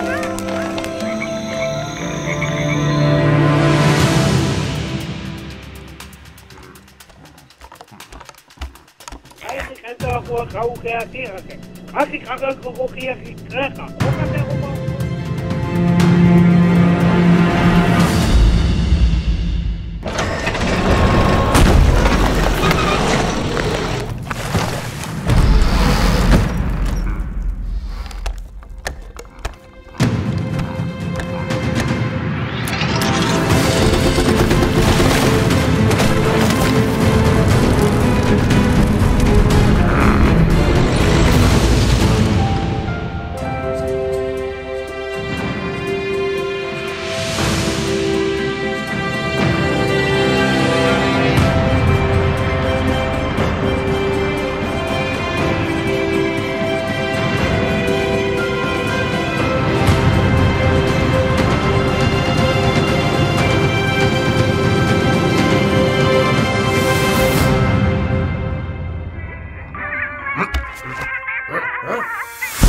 Eigenlijk heb je wel gewoon gauw reageren. kijk. Als Huh?